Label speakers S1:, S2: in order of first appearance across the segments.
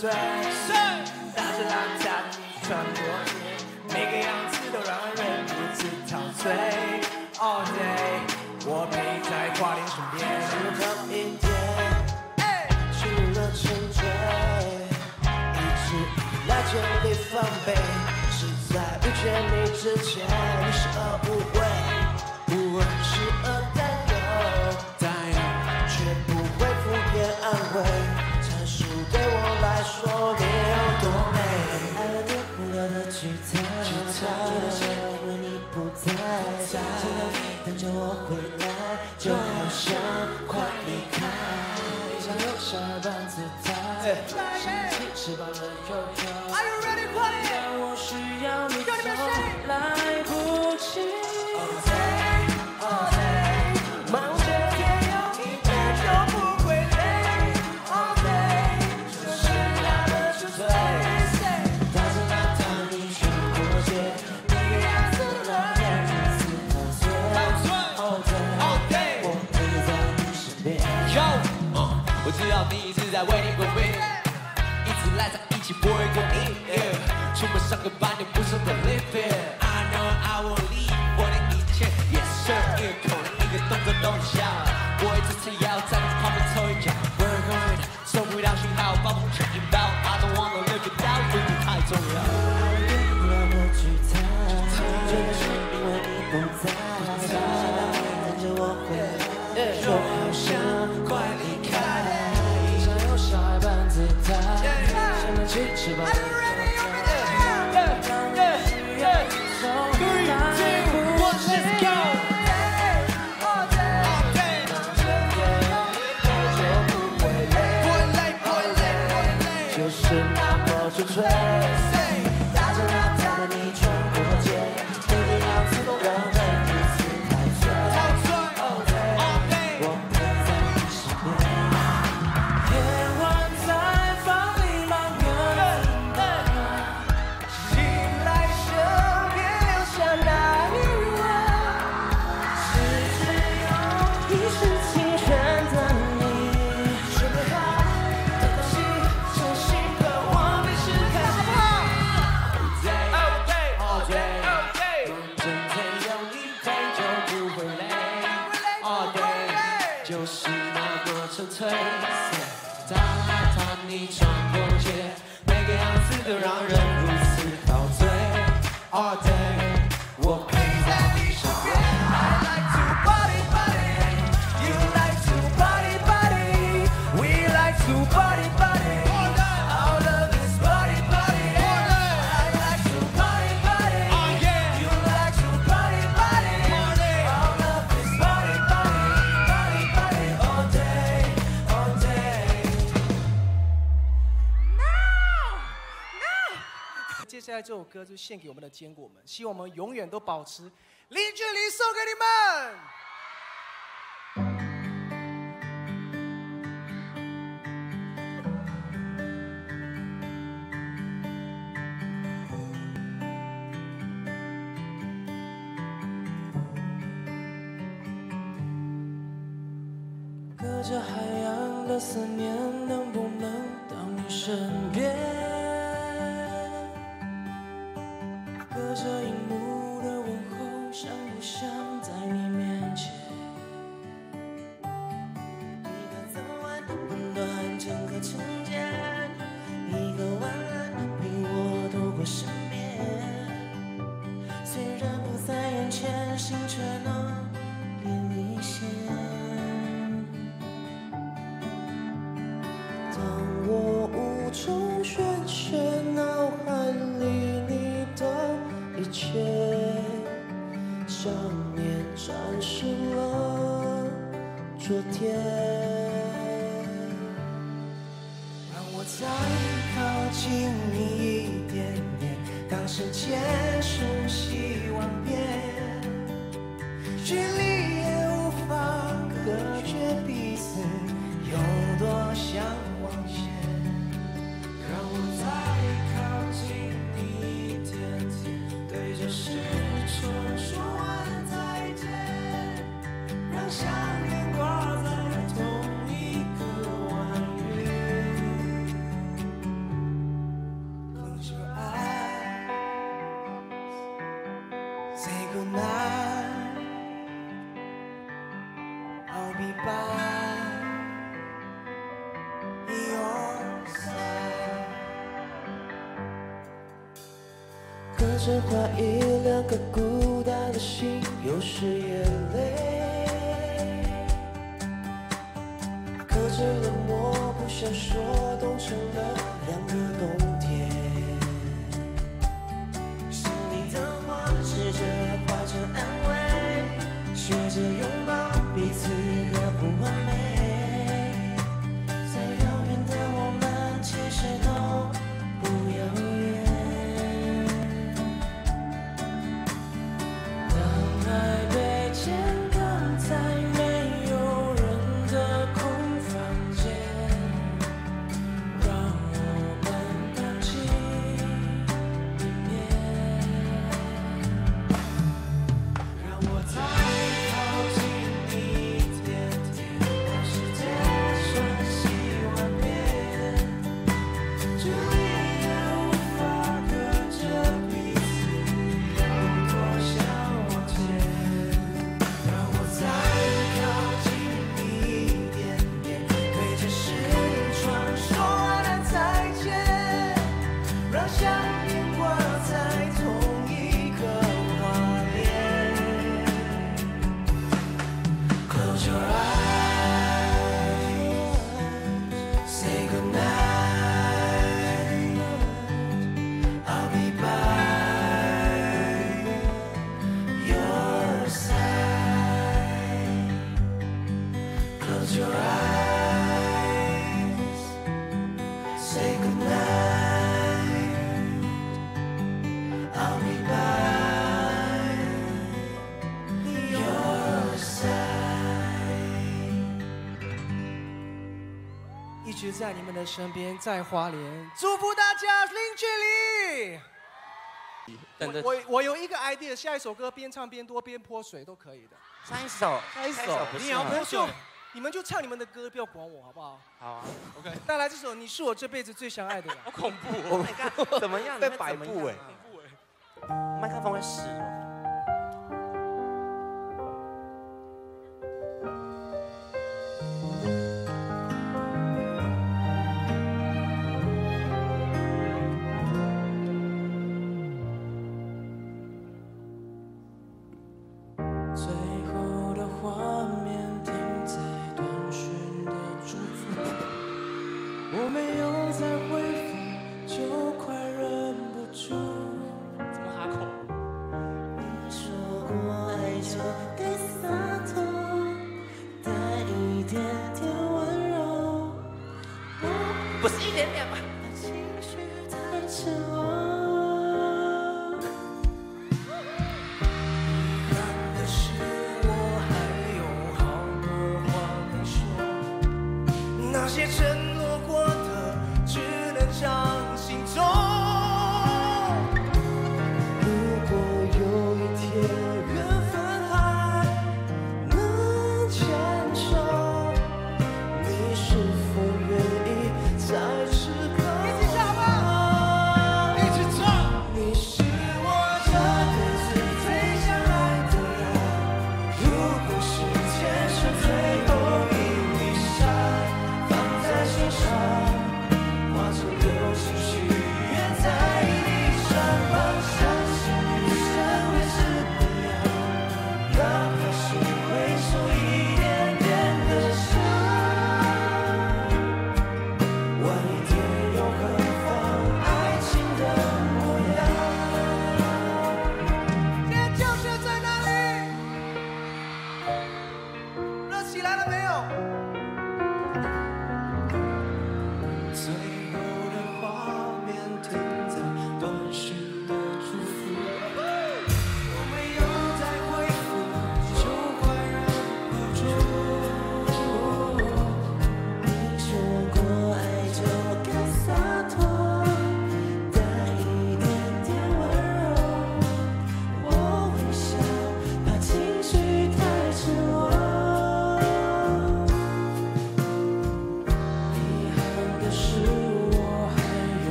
S1: 是，打着浪花的穿过夜，每个样子都让人如此陶醉。All day 我陪在花店窗边，
S2: 想多等一天，进入了沉醉，一直来建立防备，是在遇见你之前。哎。一吃吧为你过
S3: 命，一直赖在一起不会过瘾。出门上个班也不舍得 leave it。I know I will leave 我的一切，Yes sir，一个口令一个动作都像。我一直吃药在你旁边凑一脚。We're good，收不到讯号，把风圈引爆。I don't wanna live without you，太重要。
S2: 我不能，是吧。
S4: 接下来这首歌就献给我们的坚果们，希望我们永远都保持零距离送给你们。
S2: 隔着海洋的思念，能不能到你身边？Yeah. 只怀疑，两颗孤单的心，又是眼泪。克制冷漠，不想说，冻成了两个冻。一
S4: 直在你们的身边，在花莲，祝福大家零距离。我我,有一个 idea，下一首歌边唱边多边泼水都可以的。
S3: 下一首，
S4: 下一首，你要泼水。你们就唱你们的歌，不要管我，好不好？
S3: 好啊，OK。
S4: 带来这首《你是我这辈子最想爱的人》。
S3: 好恐怖哦！Oh、God, 怎么样？在
S5: 摆布哎，
S3: 麦克风会死哦。
S2: 不
S3: 是一点点
S2: 吗？情绪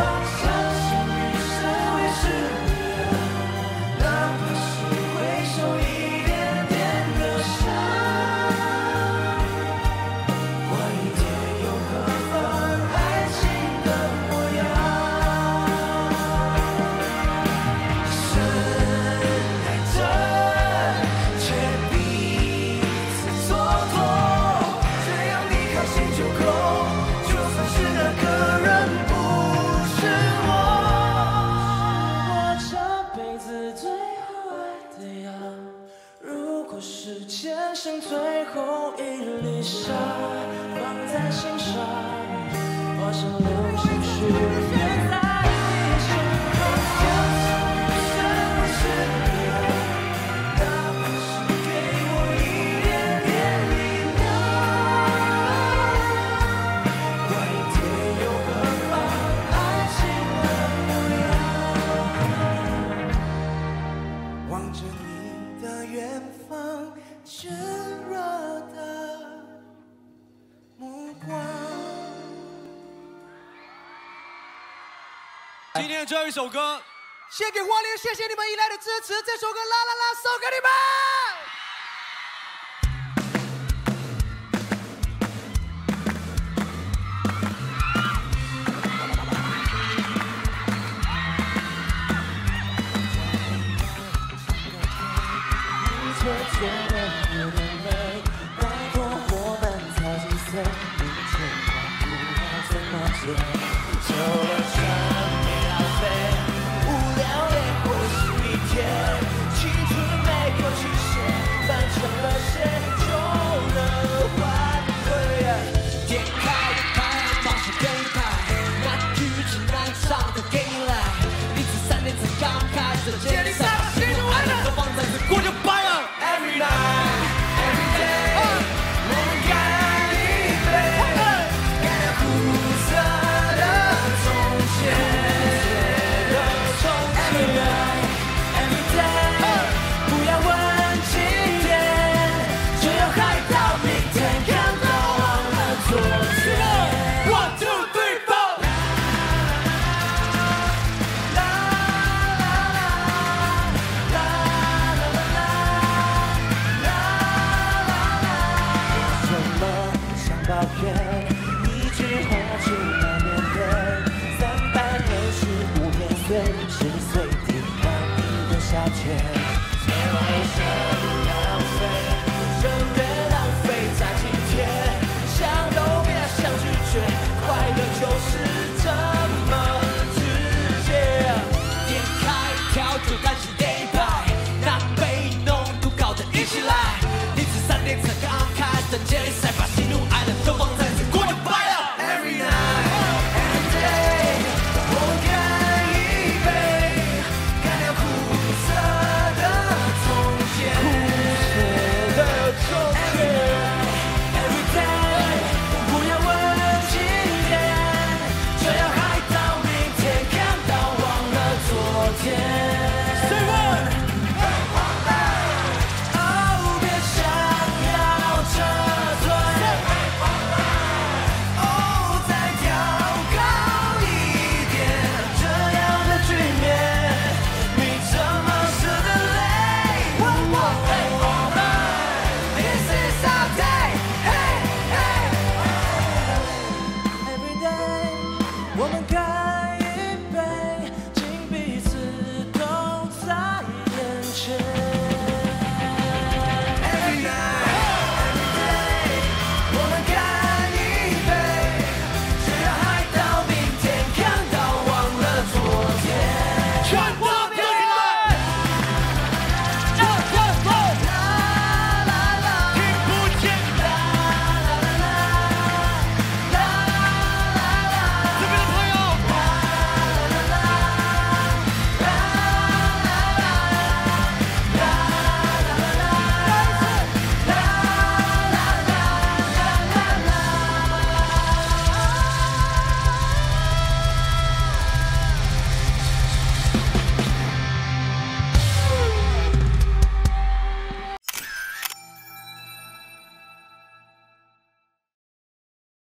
S2: my soul.
S1: 今天
S2: 最后一
S5: 首歌，
S2: 献给花莲，谢谢你们以来的支持。这首歌《啦啦啦》送给你们。